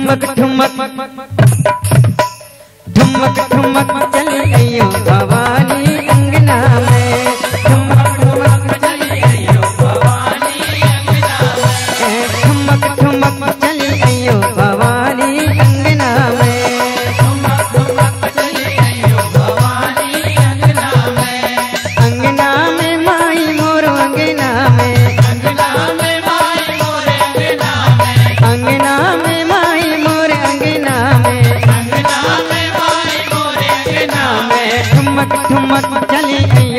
ठुमक ठुमक। ठुमक ठुमक चल गई भवानी अंगना में। मत मत चली गई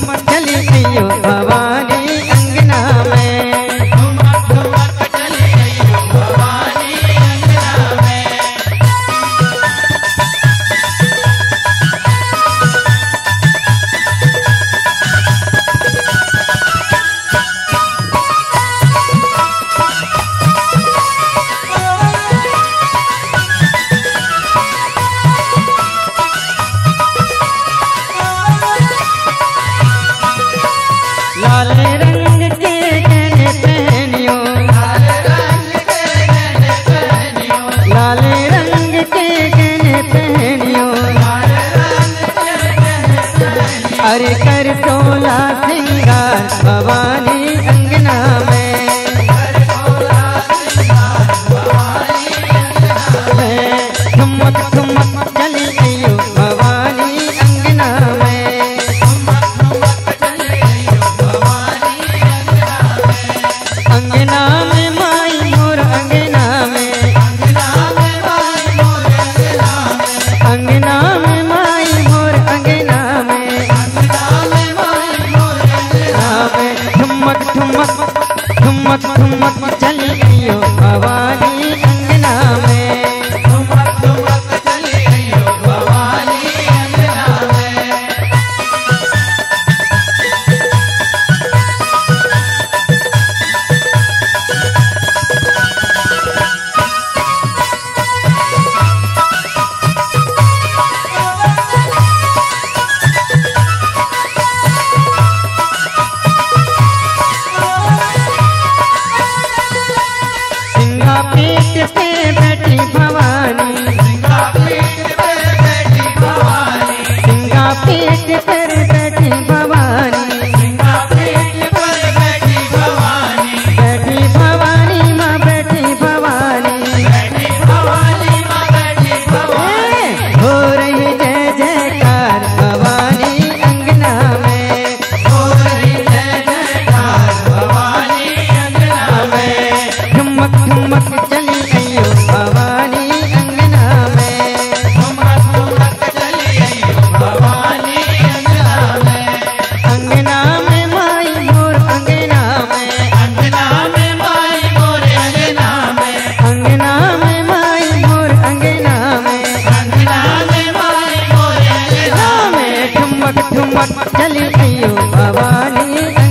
मन हरे कर टोला सिंगार भवानी अंगना में। ठुमक ठुमक चली गयो मत चलियो हवा भवानी।